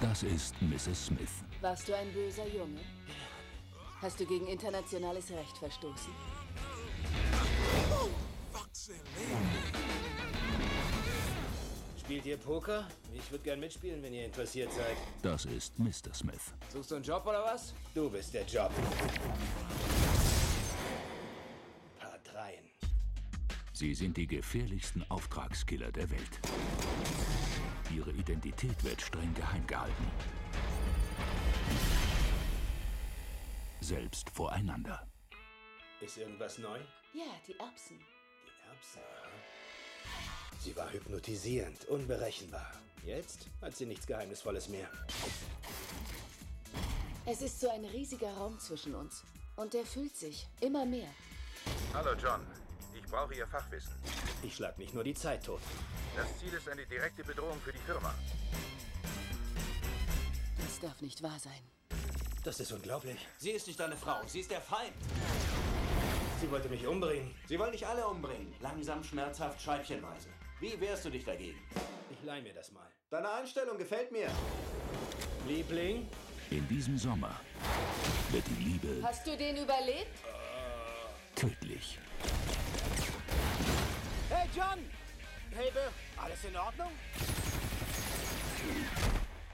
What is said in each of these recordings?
Das ist Mrs. Smith. Warst du ein böser Junge? Hast du gegen internationales Recht verstoßen? Spielt ihr Poker? Ich würde gern mitspielen, wenn ihr interessiert seid. Das ist Mr. Smith. Suchst du einen Job oder was? Du bist der Job. Paar Dreien. Sie sind die gefährlichsten Auftragskiller der Welt. Ihre Identität wird streng geheim gehalten. Selbst voreinander. Ist irgendwas neu? Ja, die Erbsen. Die Erbsen. ja. Sie war hypnotisierend, unberechenbar. Jetzt hat sie nichts Geheimnisvolles mehr. Es ist so ein riesiger Raum zwischen uns. Und der füllt sich immer mehr. Hallo John, brauche Ihr Fachwissen. Ich schlag nicht nur die Zeit tot. Das Ziel ist eine direkte Bedrohung für die Firma. Das darf nicht wahr sein. Das ist unglaublich. Sie ist nicht deine Frau, sie ist der Feind. Sie wollte mich umbringen. Sie wollen dich alle umbringen. Langsam, schmerzhaft, scheibchenweise. Wie wehrst du dich dagegen? Ich leih mir das mal. Deine Einstellung gefällt mir. Liebling? In diesem Sommer wird die Liebe Hast du den überlebt? tödlich. Hey John! Baby, alles in Ordnung?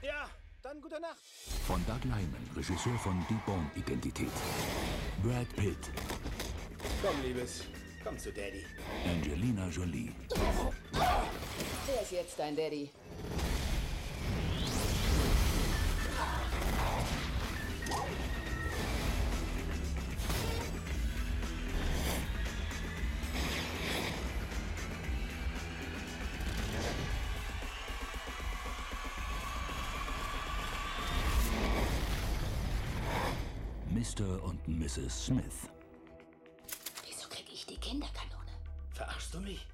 Ja, dann gute Nacht. Von Doug Lyman, Regisseur von Die Bourne-Identität. Brad Pitt, Komm, Liebes. Komm zu Daddy. Angelina Jolie, Wer ist jetzt dein Daddy? Mr. und Mrs. Smith. Wieso krieg ich die Kinderkanone? Verarschst du mich?